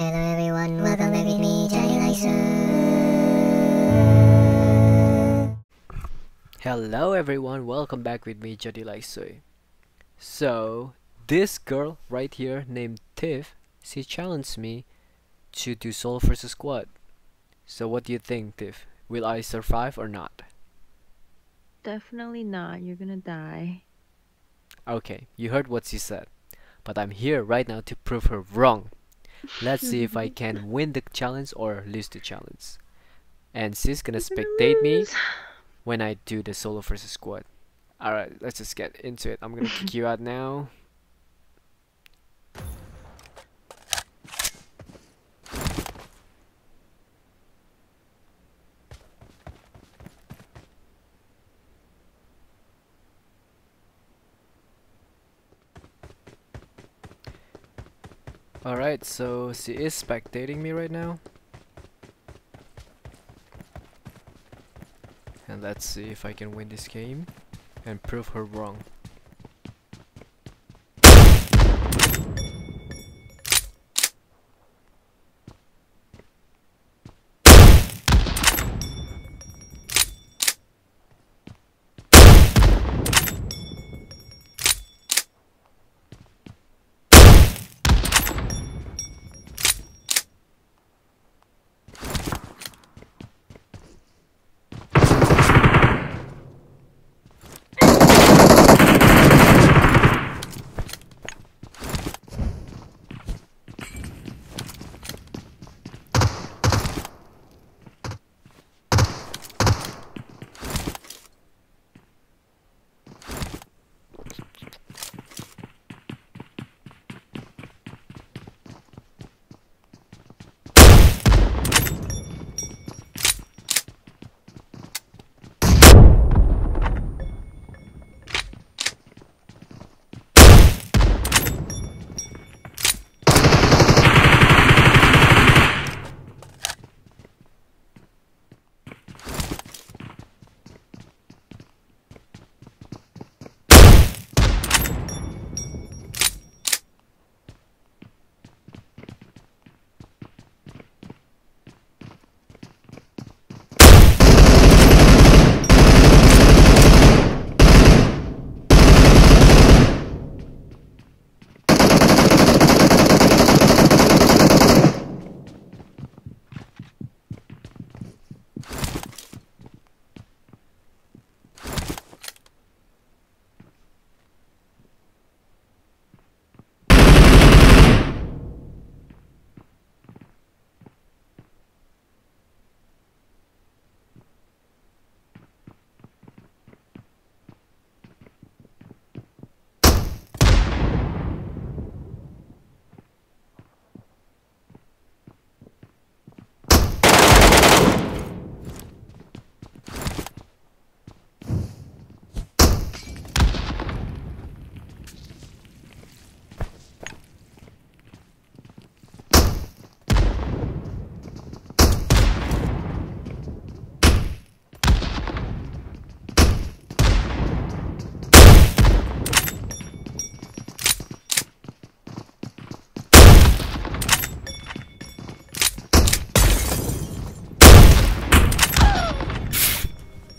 Hello everyone, welcome back with me, Johnny Laisu. Hello everyone, welcome back with me, Jody Laisoy. So, this girl right here named Tiff, she challenged me to do solo versus squad. So what do you think, Tiff? Will I survive or not? Definitely not. You're gonna die. Okay, you heard what she said. But I'm here right now to prove her wrong. Let's see if I can win the challenge or lose the challenge. And she's gonna spectate me when I do the solo versus squad. Alright, let's just get into it. I'm gonna kick you out now. Alright, so she is spectating me right now. And let's see if I can win this game and prove her wrong.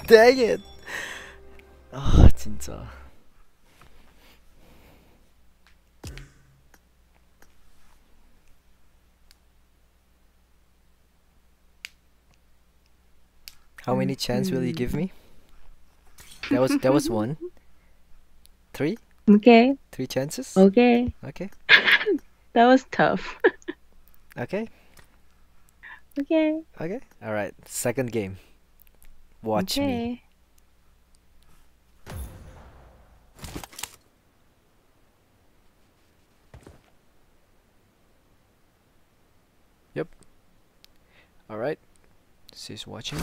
Dang it! 아 진짜. How many chance will you give me? That was that was one. Three? Okay. Three chances? Okay. Okay. That was tough. Okay. okay. Okay. Alright. Second game. Watch me. Yep. Alright. She's watching.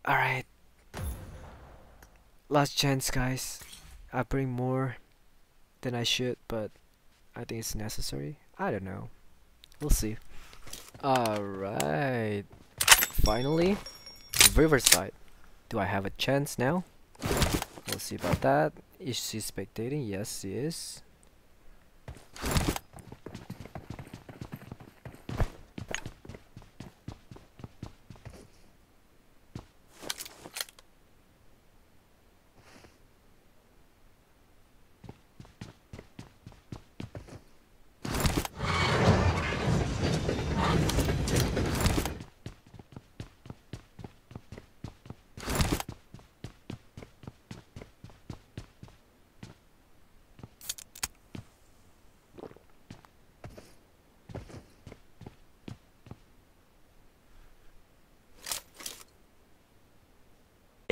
Alright. Last chance, guys. I bring more than I should, but I think it's necessary. I don't know. We'll see. Alright. Finally, Riverside. Do I have a chance now? We'll see about that. Is she spectating? Yes, she is.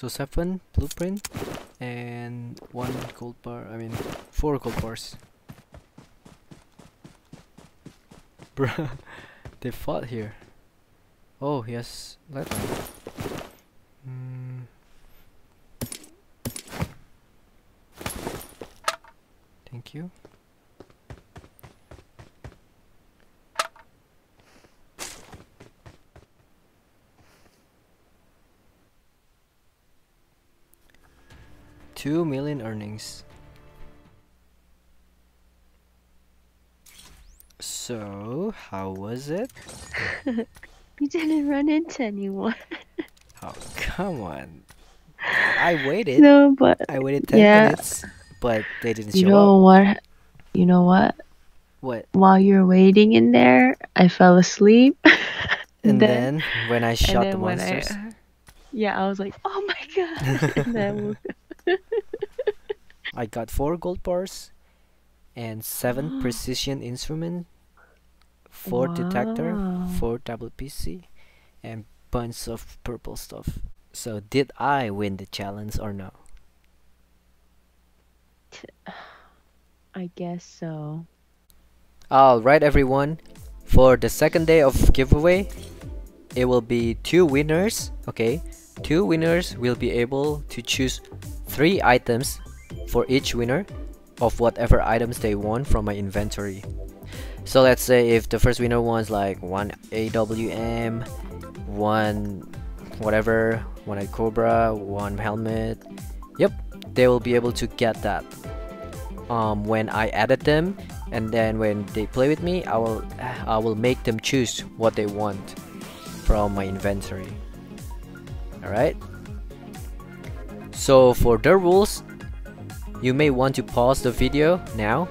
So seven blueprint and one gold bar. I mean, four gold bars. Bruh, they fought here. Oh yes, let Hmm. You didn't run into anyone. Oh, come on. I waited. no, but I waited 10 Yeah. minutes, but they didn't you show know what? You know what? What? While you're waiting in there, I fell asleep. And then- then, when I shot the when I- monsters, uh, yeah, I was like, oh my god. and then I I got 4 gold bars and 7 precision instrument, 4 detector, 4 double PC, and bunch of purple stuff. So did I win the challenge or no? I guess so. Alright everyone, for the second day of giveaway, it will be two winners, okay? Two winners will be able to choose three items for each winner of whatever items they want from my inventory. So let's say if the first winner wants like one AWM, one whatever, one a Cobra, one helmet, yep, they will be able to get that. Um, when I added them and then when they play with me I will I will make them choose what they want from my inventory. Alright? So for the rules you may want to pause the video now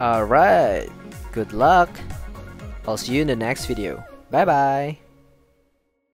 alright good luck. I'll see you in the next video. Bye bye